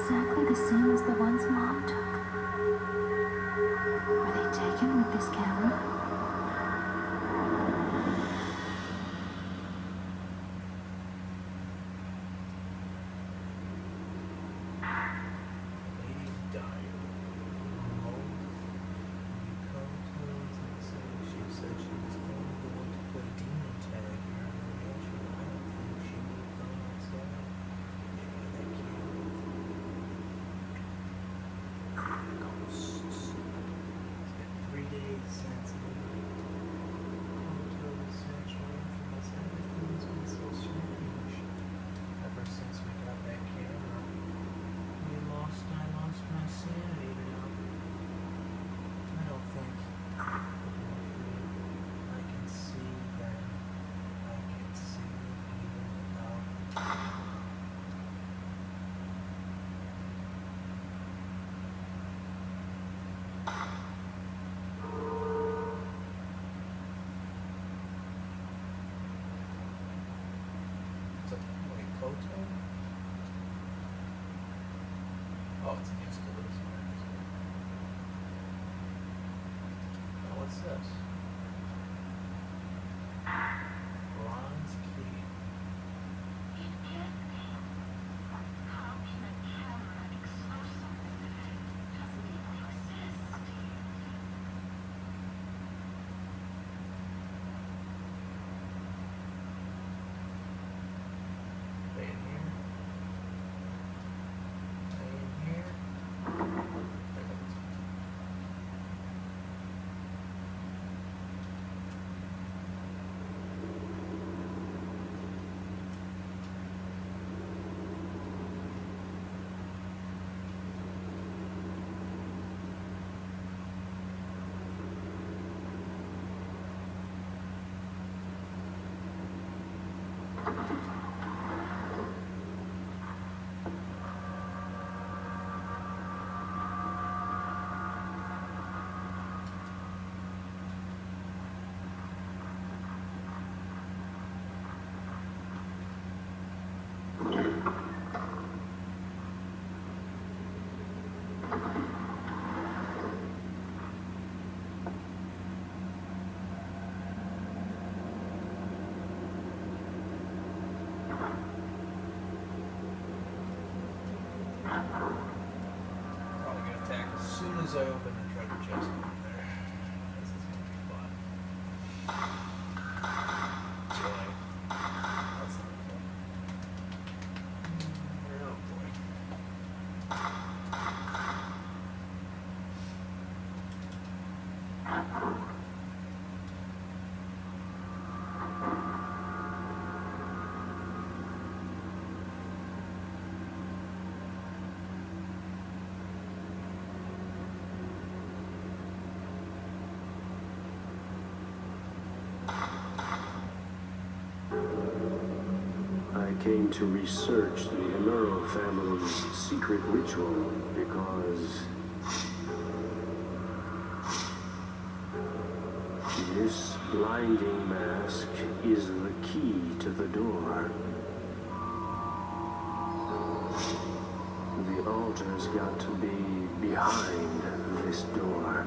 exactly the same as the ones Mom took. hotel. Oh, it's against the rules. Now what's this? as I open, and tried to chase him. came to research the Himuro family's secret ritual because this blinding mask is the key to the door. The altar's got to be behind this door.